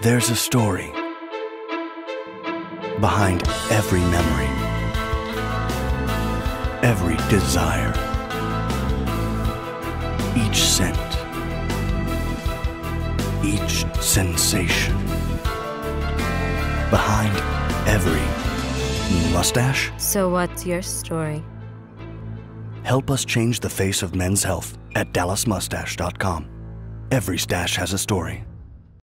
There's a story behind every memory, every desire, each scent, each sensation. Behind every mustache. So, what's your story? Help us change the face of men's health at dallasmoustache.com. Every stache has a story.